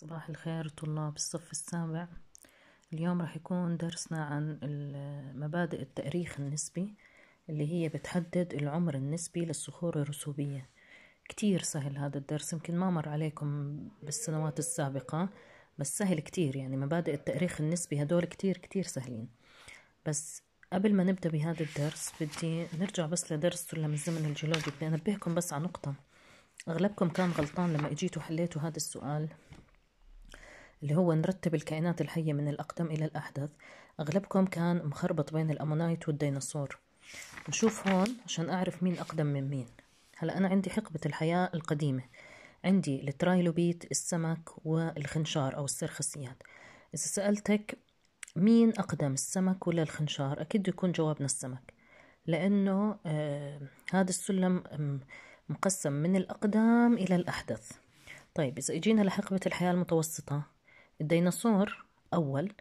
صباح الخير طلاب الصف السابع. اليوم راح يكون درسنا عن مبادئ التأريخ النسبي اللي هي بتحدد العمر النسبي للصخور الرسوبية. كتير سهل هذا الدرس يمكن ما مر عليكم بالسنوات السابقة بس سهل كتير. يعني مبادئ التأريخ النسبي هدول كتير كتير سهلين. بس قبل ما نبدأ بهذا الدرس بدي نرجع بس لدرس سلم الزمن الجيولوجي بدي أنبهكم بس على نقطة. أغلبكم كان غلطان لما إجيتوا حليتوا هذا السؤال. اللي هو نرتب الكائنات الحية من الأقدم إلى الأحدث. أغلبكم كان مخربط بين الأمونايت والديناصور. نشوف هون عشان أعرف مين أقدم من مين. هلا أنا عندي حقبة الحياة القديمة. عندي الترايلوبيت السمك والخنشار أو السرخسيات. إذا سألتك مين أقدم السمك ولا الخنشار؟ أكيد يكون جوابنا السمك. لأنه آه هذا السلم مقسم من الأقدم إلى الأحدث. طيب إذا إجينا لحقبة الحياة المتوسطة. الديناصور أول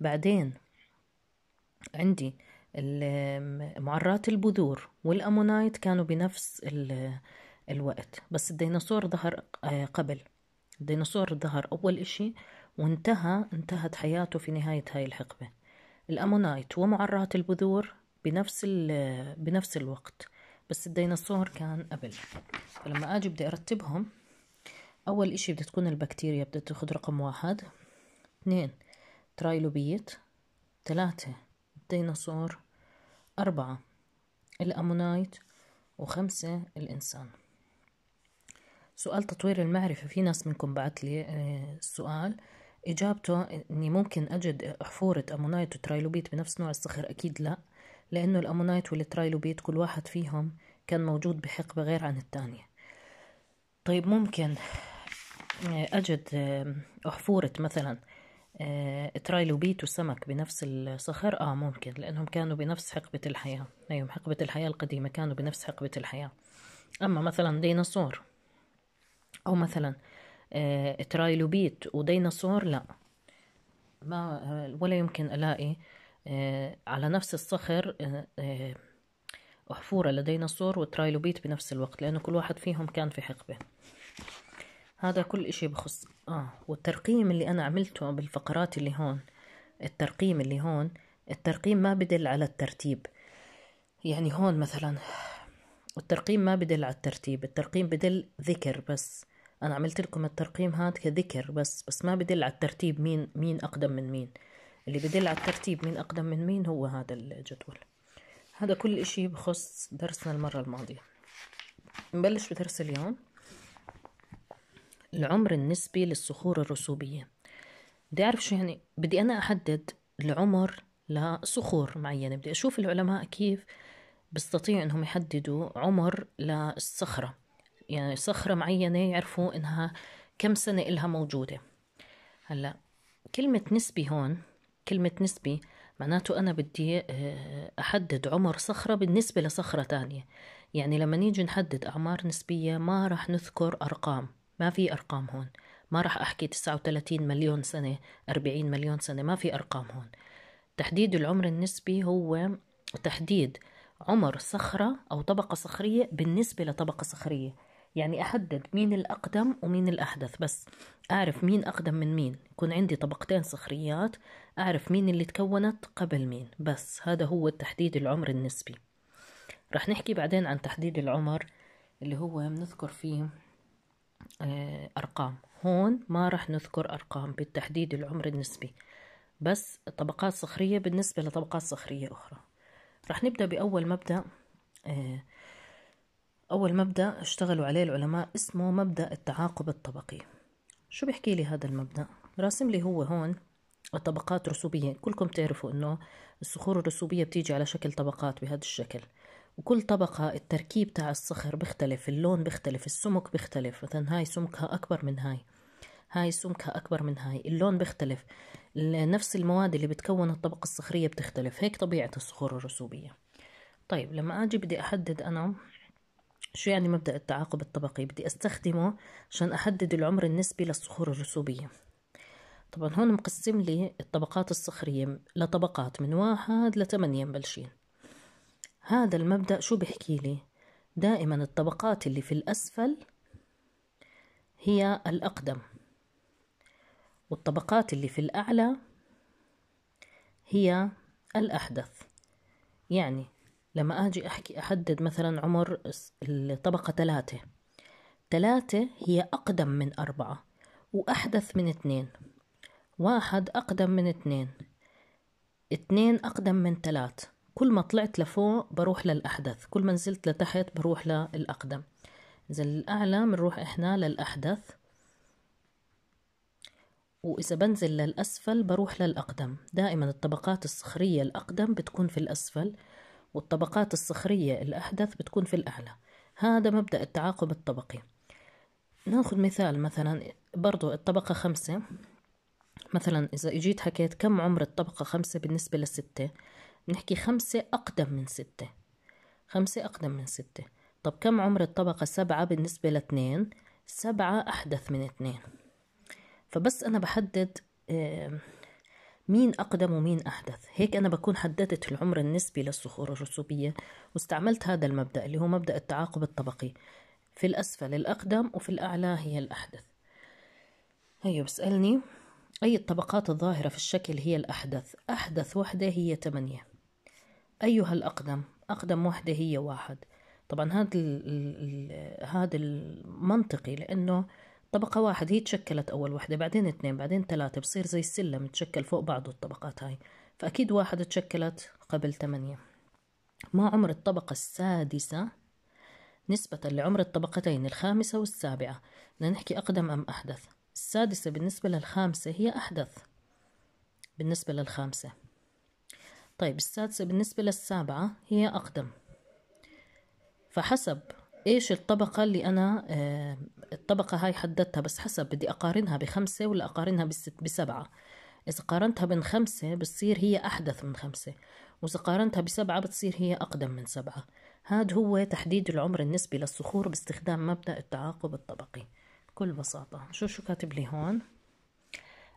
بعدين عندي معرات البذور والأمونايت كانوا بنفس الوقت بس الديناصور ظهر قبل. الديناصور ظهر أول إشي وانتهى انتهت حياته في نهاية هاي الحقبة. الأمونايت ومعراة البذور بنفس بنفس الوقت بس الديناصور كان قبل. فلما أجي بدي أرتبهم أول إشي بدها تكون البكتيريا بدها تاخد رقم واحد. اثنين ترايلوبيت ثلاثة الديناصور أربعة الأمونايت وخمسة الإنسان. سؤال تطوير المعرفة. في ناس منكم بعت لي السؤال آه، إجابته إني ممكن أجد أحفورة أمونايت وترايلوبيت بنفس نوع الصخر؟ أكيد لا لأنه الأمونايت والترايلوبيت كل واحد فيهم كان موجود بحقبة غير عن الثانية. طيب ممكن آه، أجد أحفورة مثلا ترايلوبيت وسمك بنفس الصخر؟ آه ممكن لأنهم كانوا بنفس حقبة الحياة. أيوه حقبة الحياة القديمة كانوا بنفس حقبة الحياة. أما مثلا ديناصور أو مثلا آه، ترايلوبيت وديناصور لا. ما ولا يمكن ألاقي آه، على نفس الصخر أحفورة لديناصور وترايلوبيت بنفس الوقت لأنه كل واحد فيهم كان في حقبة. هذا كل إشي بخص آه والترقيم اللي أنا عملته بالفقرات اللي هون الترقيم اللي هون الترقيم ما بدل على الترتيب. يعني هون مثلا الترقيم ما بدل على الترتيب الترقيم بدل ذكر بس. أنا عملت لكم الترقيم هذا كذكر بس بس ما بدل على الترتيب مين مين أقدم من مين. اللي بدل على الترتيب مين أقدم من مين هو هذا الجدول. هذا كل إشي بخص درسنا المرة الماضية. نبلش بدرس اليوم. العمر النسبي للصخور الرسوبية. بدي أعرف شو يعني بدي أنا أحدد العمر لصخور معينة. بدي أشوف العلماء كيف بيستطيعوا إنهم يحددوا عمر للصخرة. يعني صخرة معينة يعرفوا إنها كم سنة إلها موجودة. هلأ كلمة نسبي هون كلمة نسبي معناته أنا بدي آه، أحدد عمر صخرة بالنسبة لصخرة تانية. يعني لما نيجي نحدد أعمار نسبية ما راح نذكر أرقام. ما في أرقام هون. ما راح أحكي 39 مليون سنة 40 مليون سنة ما في أرقام هون. تحديد العمر النسبي هو تحديد عمر صخرة أو طبقة صخرية بالنسبة لطبقة صخرية. يعني أحدد مين الأقدم ومين الأحدث. بس أعرف مين أقدم من مين. يكون عندي طبقتين صخريات أعرف مين اللي تكونت قبل مين. بس هذا هو تحديد العمر النسبي. رح نحكي بعدين عن تحديد العمر اللي هو بنذكر فيه أرقام. هون ما رح نذكر أرقام بالتحديد العمر النسبي. بس طبقات صخرية بالنسبة لطبقات صخرية أخرى. رح نبدأ بأول مبدأ. آه، أول مبدأ اشتغلوا عليه العلماء اسمه مبدأ التعاقب الطبقي. شو بيحكي لي هذا المبدأ؟ راسم لي هو هون الطبقات رسوبية. كلكم تعرفوا إنه الصخور الرسوبية بتيجي على شكل طبقات بهذا الشكل. وكل طبقة التركيب تاع الصخر بيختلف اللون بيختلف السمك بيختلف. مثلا هاي سمكها أكبر من هاي هاي سمكها أكبر من هاي اللون بيختلف. نفس المواد اللي بتكون الطبقة الصخرية بتختلف. هيك طبيعة الصخور الرسوبية. طيب لما أجي بدي أحدد أنا شو يعني مبدأ التعاقب الطبقي بدي أستخدمه عشان أحدد العمر النسبي للصخور الرسوبية. طبعا هون مقسم لي الطبقات الصخرية لطبقات من واحد لثمانية مبلشين. هذا المبدأ شو بحكي لي؟ دائما الطبقات اللي في الأسفل هي الأقدم والطبقات اللي في الأعلى هي الأحدث. يعني لما أجي أحكي أحدد مثلا عمر الطبقة ثلاثة. ثلاثة هي أقدم من أربعة وأحدث من اثنين. واحد أقدم من اثنين. اثنين أقدم من ثلاث. كل ما طلعت لفوق بروح للأحدث كل ما نزلت لتحت بروح للأقدم. إذا الأعلى بنروح إحنا للأحدث وإذا بنزل للأسفل بروح للأقدم. دائما الطبقات الصخرية الأقدم بتكون في الأسفل والطبقات الصخرية الأحدث بتكون في الأعلى. هذا مبدأ التعاقب الطبقي. نأخذ مثال مثلا برضو الطبقة خمسة. مثلا إذا إجيت حكيت كم عمر الطبقة خمسة بالنسبة لستة بنحكي خمسة أقدم من ستة. خمسة أقدم من ستة. طب كم عمر الطبقة سبعة بالنسبة لاثنين؟ سبعة أحدث من اثنين. فبس أنا بحدد مين أقدم ومين أحدث. هيك أنا بكون حددت العمر النسبي للصخور الرسوبية واستعملت هذا المبدأ اللي هو مبدأ التعاقب الطبقي. في الأسفل الأقدم وفي الأعلى هي الأحدث. هيو بسألني أي الطبقات الظاهرة في الشكل هي الأحدث؟ أحدث وحدة هي ثمانية. أيها الأقدم أقدم وحدة هي واحد. طبعا هذا هذا المنطقي لأنه طبقة واحد هي تشكلت أول وحدة بعدين اثنين بعدين ثلاثة بصير زي السلم تشكل فوق بعضه الطبقات هاي. فأكيد واحد تشكلت قبل ثمانية. ما عمر الطبقة السادسة نسبة لعمر الطبقتين الخامسة والسابعة. بدنا نحكي أقدم أم أحدث. السادسة بالنسبة للخامسة هي أحدث. بالنسبة للخامسة. طيب السادسة بالنسبة للسابعة هي أقدم. فحسب إيش الطبقة اللي أنا آه الطبقة هاي حددتها بس حسب بدي أقارنها بخمسة ولا أقارنها بسبعة. إذا قارنتها بين خمسة بتصير هي أحدث من خمسة وإذا قارنتها بسبعة بتصير هي أقدم من سبعة. هذا هو تحديد العمر النسبي للصخور باستخدام مبدأ التعاقب الطبقي. بكل بساطة شو شو كاتب لي هون؟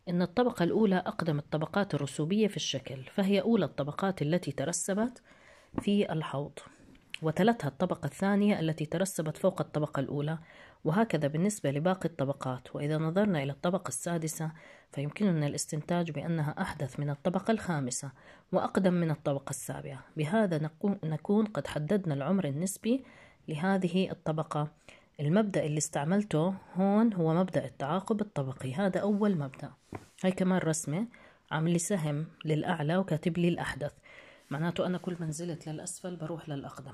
إن الطبقة الأولى أقدم الطبقات الرسوبية في الشكل فهي أولى الطبقات التي ترسبت في الحوض وتلتها الطبقة الثانية التي ترسبت فوق الطبقة الأولى وهكذا بالنسبة لباقي الطبقات. وإذا نظرنا إلى الطبقة السادسة فيمكننا الاستنتاج بأنها أحدث من الطبقة الخامسة وأقدم من الطبقة السابعة. بهذا نكون قد حددنا العمر النسبي لهذه الطبقة. المبدأ اللي استعملته هون هو مبدأ التعاقب الطبقي. هذا أول مبدأ. هاي كمان رسمة عامل لي سهم للأعلى وكاتب لي الأحدث. معناته أنا كل ما نزلت للأسفل بروح للأقدم.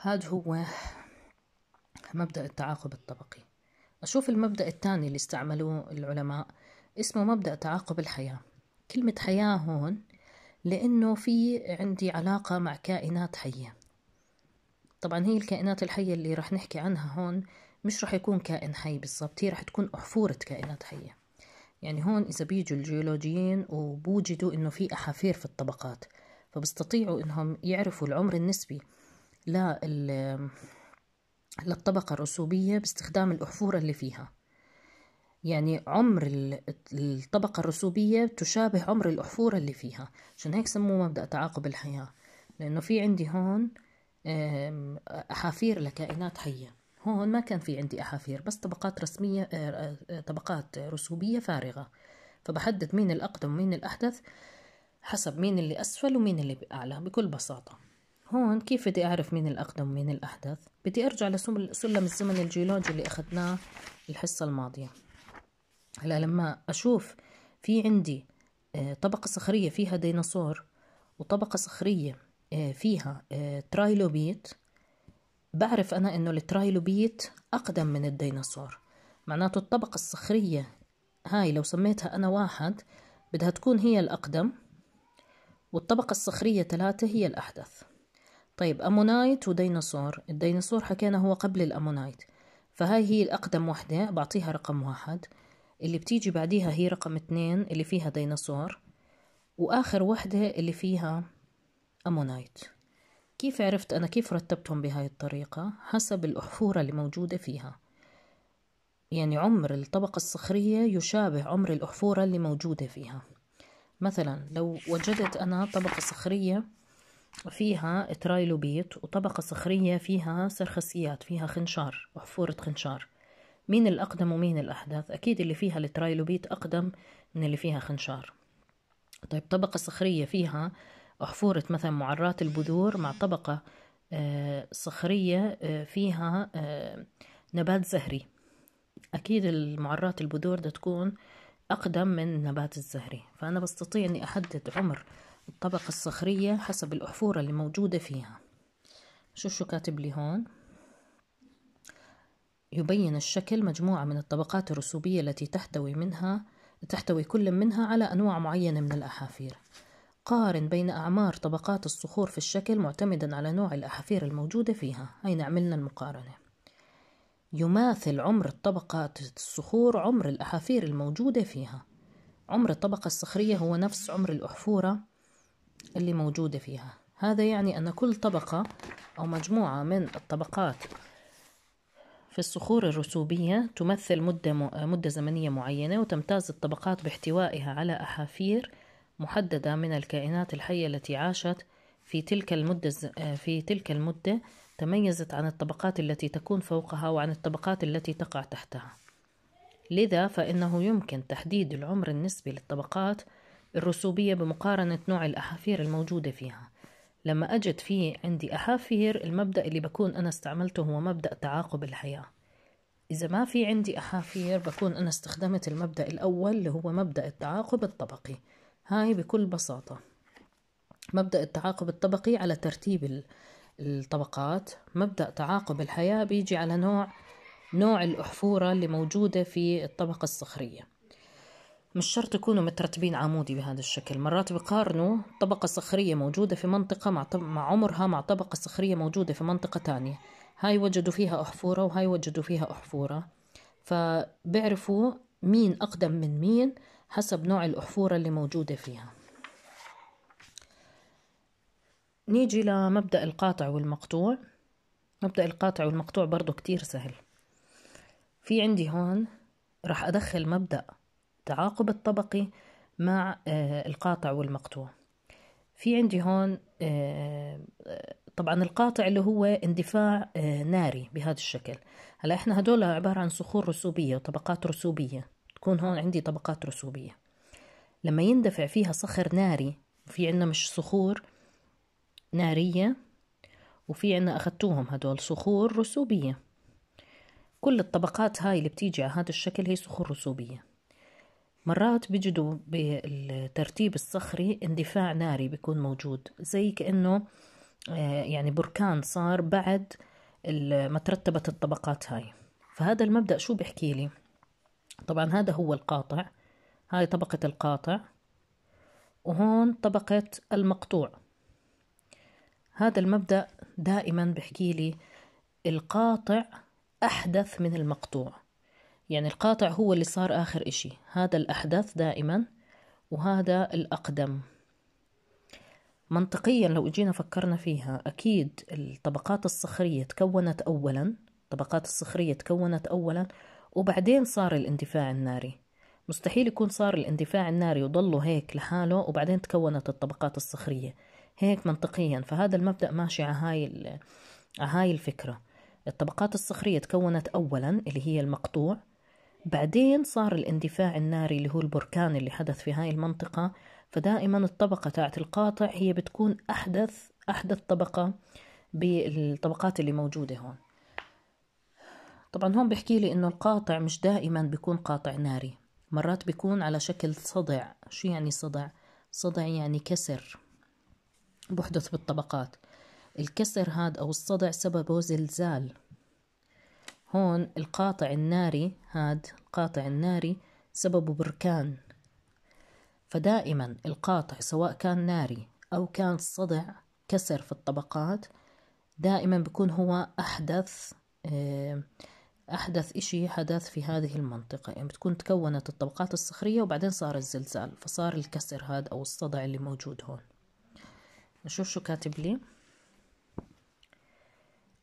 هذا هو مبدأ التعاقب الطبقي. أشوف المبدأ الثاني اللي استعملوه العلماء. اسمه مبدأ تعاقب الحياة. كلمة حياة هون لأنه في عندي علاقة مع كائنات حية. طبعا هي الكائنات الحية اللي رح نحكي عنها هون مش رح يكون كائن حي بالضبط هي رح تكون أحفورة كائنات حية. يعني هون إذا بيجوا الجيولوجيين وبوجدوا إنه في أحافير في الطبقات فبيستطيعوا إنهم يعرفوا العمر النسبي للطبقة الرسوبية باستخدام الأحفورة اللي فيها. يعني عمر الطبقة الرسوبية تشابه عمر الأحفورة اللي فيها عشان هيك سموه مبدأ تعاقب الحياة. لأنه في عندي هون أحافير لكائنات حية. هون ما كان في عندي أحافير بس طبقات رسمية آه، آه، طبقات رسوبية فارغة. فبحدد مين الأقدم ومين الأحدث حسب مين اللي أسفل ومين اللي بأعلى بكل بساطة. هون كيف بدي أعرف مين الأقدم ومين الأحدث؟ بدي أرجع لسلم الزمن الجيولوجي اللي أخذناه الحصة الماضية. هلا لما أشوف في عندي آه، طبقة صخرية فيها ديناصور وطبقة صخرية فيها ترايلوبيت. بعرف أنا إنه الترايلوبيت أقدم من الديناصور. معناته الطبقة الصخرية هاي لو سميتها أنا واحد بدها تكون هي الأقدم والطبقة الصخرية ثلاثة هي الأحدث. طيب أمونايت وديناصور. الديناصور حكينا هو قبل الأمونايت. فهاي هي الأقدم وحدة بعطيها رقم واحد. اللي بتيجي بعديها هي رقم اثنين اللي فيها ديناصور. وآخر وحدة اللي فيها أمونايت. كيف عرفت أنا كيف رتبتهم بهاي الطريقة؟ حسب الأحفورة اللي موجودة فيها. يعني عمر الطبقة الصخرية يشابه عمر الأحفورة اللي موجودة فيها. مثلا لو وجدت أنا طبقة صخرية فيها ترايلوبيت وطبقة صخرية فيها سرخسيات فيها خنشار أحفورة خنشار مين الأقدم ومين الأحدث؟ أكيد اللي فيها الترايلوبيت أقدم من اللي فيها خنشار. طيب طبقة صخرية فيها أحفورة مثلا معراة البذور مع طبقة آه، صخرية آه، فيها آه، نبات زهري. أكيد المعرات البذور ده تكون أقدم من النبات الزهري. فأنا بستطيع أني أحدد عمر الطبقة الصخرية حسب الأحفورة اللي موجودة فيها. شو شو كاتب لي هون؟ يبين الشكل مجموعة من الطبقات الرسوبية التي تحتوي منها تحتوي كل منها على أنواع معينة من الأحافير. قارن بين أعمار طبقات الصخور في الشكل معتمدا على نوع الأحافير الموجودة فيها. هينا عملنا المقارنة؟ يماثل عمر الطبقات الصخور عمر الأحافير الموجودة فيها. عمر الطبقة الصخرية هو نفس عمر الأحفورة اللي موجودة فيها. هذا يعني أن كل طبقة أو مجموعة من الطبقات في الصخور الرسوبية تمثل مدة, مدة زمنية معينة وتمتاز الطبقات باحتوائها على أحافير محددة من الكائنات الحية التي عاشت في تلك المدة في تلك المدة تميزت عن الطبقات التي تكون فوقها وعن الطبقات التي تقع تحتها. لذا فإنه يمكن تحديد العمر النسبي للطبقات الرسوبية بمقارنة نوع الأحافير الموجودة فيها. لما أجد في عندي أحافير المبدأ اللي بكون أنا استعملته هو مبدأ تعاقب الحياة. إذا ما في عندي أحافير بكون أنا استخدمت المبدأ الأول اللي هو مبدأ التعاقب الطبقي. هاي بكل بساطة. مبدأ التعاقب الطبقي على ترتيب الطبقات. مبدأ تعاقب الحياة بيجي على نوع نوع الأحفورة اللي موجودة في الطبقة الصخرية. مش شرط يكونوا مترتبين عمودي بهذا الشكل. مرات بقارنوا طبقة صخرية موجودة في منطقة مع, طب... مع عمرها مع طبقة صخرية موجودة في منطقة تانية. هاي وجدوا فيها أحفورة وهاي وجدوا فيها أحفورة. فبيعرفوا مين أقدم من مين حسب نوع الأحفورة اللي موجودة فيها. نيجي لمبدأ القاطع والمقطوع. مبدأ القاطع والمقطوع برضو كتير سهل. في عندي هون راح أدخل مبدأ التعاقب الطبقي مع آه، القاطع والمقطوع. في عندي هون آه، طبعا القاطع اللي هو اندفاع آه، ناري بهذا الشكل. هلا إحنا هدول عبارة عن صخور رسوبية وطبقات رسوبية. تكون هون عندي طبقات رسوبية. لما يندفع فيها صخر ناري في عنا مش صخور نارية وفي عنا أخدتوهم هدول صخور رسوبية. كل الطبقات هاي اللي بتيجي على هذا الشكل هي صخور رسوبية. مرات بيجدوا بالترتيب الصخري اندفاع ناري بيكون موجود زي كأنه آه، يعني بركان صار بعد ما ترتبت الطبقات هاي. فهذا المبدأ شو بيحكي لي؟ طبعا هذا هو القاطع. هاي طبقة القاطع. وهون طبقة المقطوع. هذا المبدأ دائما بحكي لي القاطع أحدث من المقطوع. يعني القاطع هو اللي صار آخر إشي. هذا الأحدث دائما وهذا الأقدم. منطقيا لو اجينا فكرنا فيها أكيد الطبقات الصخرية تكونت أولا. الطبقات الصخرية تكونت أولا. وبعدين صار الاندفاع الناري. مستحيل يكون صار الاندفاع الناري وضله هيك لحاله وبعدين تكونت الطبقات الصخرية. هيك منطقيا. فهذا المبدأ ماشي على هاي على هاي الفكرة. الطبقات الصخرية تكونت أولا اللي هي المقطوع. بعدين صار الاندفاع الناري اللي هو البركان اللي حدث في هاي المنطقة. فدائما الطبقة تاعت القاطع هي بتكون أحدث أحدث طبقة بالطبقات اللي موجودة هون. طبعا هون بحكي لي إنه القاطع مش دائما بيكون قاطع ناري. مرات بيكون على شكل صدع. شو يعني صدع؟ صدع يعني كسر. بحدث بالطبقات. الكسر هاد أو الصدع سببه زلزال. هون القاطع الناري هاد القاطع الناري سببه بركان. فدائما القاطع سواء كان ناري أو كان صدع كسر في الطبقات دائما بيكون هو أحدث آه، أحدث إشي حدث في هذه المنطقة. يعني بتكون تكونت الطبقات الصخرية وبعدين صار الزلزال فصار الكسر هذا أو الصدع اللي موجود هون. نشوف شو كاتب لي.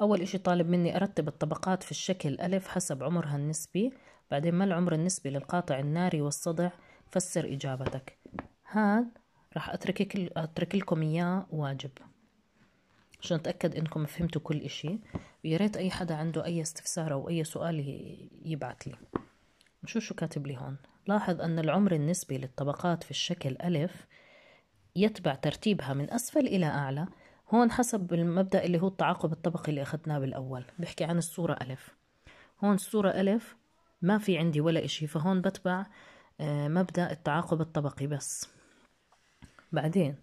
أول إشي طالب مني أرتب الطبقات في الشكل ألف حسب عمرها النسبي. بعدين ما العمر النسبي للقاطع الناري والصدع؟ فسر إجابتك. هاد راح أترك أترك لكم إياه واجب. عشان أتأكد إنكم فهمتوا كل إشي. ويا ريت أي حدا عنده أي استفسار أو أي سؤال يبعت لي. شو شو كاتب لي هون؟ لاحظ أن العمر النسبي للطبقات في الشكل ألف يتبع ترتيبها من أسفل إلى أعلى. هون حسب المبدأ اللي هو التعاقب الطبقي اللي أخذناه بالأول. بحكي عن الصورة ألف. هون الصورة ألف ما في عندي ولا إشي فهون بتبع آه، مبدأ التعاقب الطبقي بس. بعدين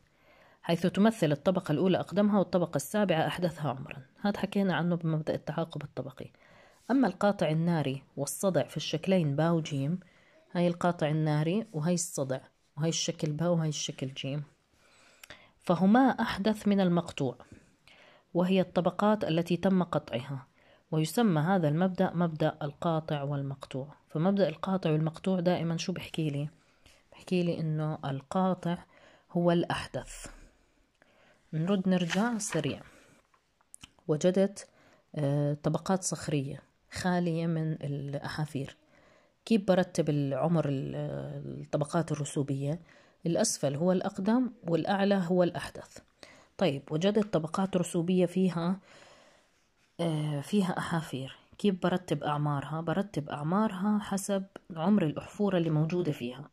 حيث تمثل الطبقة الأولى أقدمها والطبقة السابعة أحدثها عمرا. هذا حكينا عنه بمبدأ التعاقب الطبقي. أما القاطع الناري والصدع في الشكلين با وجيم هاي القاطع الناري وهي الصدع وهي الشكل با وهي الشكل جيم. فهما أحدث من المقطوع وهي الطبقات التي تم قطعها ويسمى هذا المبدأ مبدأ القاطع والمقطوع. فمبدأ القاطع والمقطوع دائما شو بحكي لي؟ بحكي لي إنه القاطع هو الأحدث. نرد نرجع سريع. وجدت آه، طبقات صخرية خالية من الأحافير. كيف برتب العمر الطبقات الرسوبية؟ الأسفل هو الأقدم والأعلى هو الأحدث. طيب وجدت طبقات رسوبية فيها آه، فيها أحافير. كيف برتب أعمارها؟ برتب أعمارها حسب عمر الأحفورة اللي موجودة فيها.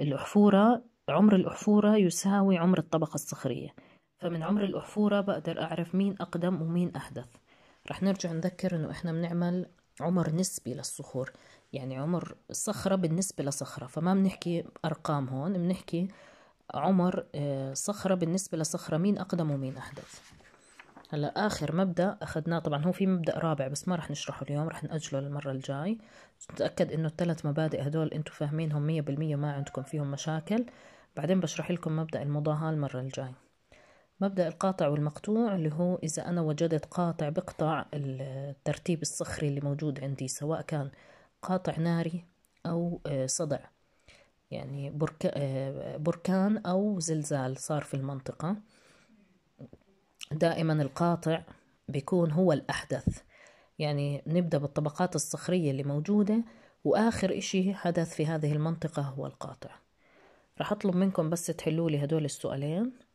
الأحفورة عمر الأحفورة يساوي عمر الطبقة الصخرية. فمن عمر الأحفورة بقدر أعرف مين أقدم ومين أحدث. رح نرجع نذكر إنه إحنا بنعمل عمر نسبي للصخور. يعني عمر صخرة بالنسبة لصخرة. فما بنحكي أرقام هون بنحكي عمر آه، صخرة بالنسبة لصخرة مين أقدم ومين أحدث. هلأ آخر مبدأ أخذناه طبعا هو في مبدأ رابع بس ما رح نشرحه اليوم رح نأجله للمرة الجاي. نتأكد إنه الثلاث مبادئ هدول أنتم فاهمينهم مية بالمية ما عندكم فيهم مشاكل. بعدين بشرح لكم مبدأ المضاهاة المرة الجاي. مبدأ القاطع والمقطوع اللي هو إذا أنا وجدت قاطع بقطع الترتيب الصخري اللي موجود عندي سواء كان قاطع ناري أو آه، صدع. يعني آه، بركان أو زلزال صار في المنطقة. دائما القاطع بيكون هو الأحدث. يعني نبدأ بالطبقات الصخرية اللي موجودة وآخر إشي حدث في هذه المنطقة هو القاطع. رح أطلب منكم بس تحلوا لي هدول السؤالين.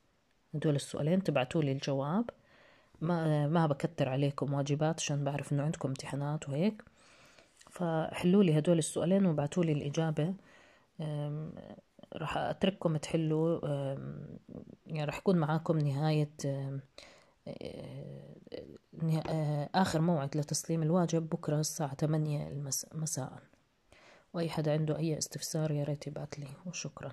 هدول السؤالين تبعتوا لي الجواب. ما ما بكتر عليكم واجبات عشان بعرف إنه عندكم امتحانات وهيك. فحلوا لي هدول السؤالين وبعتوا لي الإجابة. راح أترككم تحلوا. يعني راح يكون معاكم نهاية آخر موعد لتسليم الواجب بكرة الساعة 8 مساء. وأي حدا عنده أي استفسار يا ريت يبعت لي. وشكرا.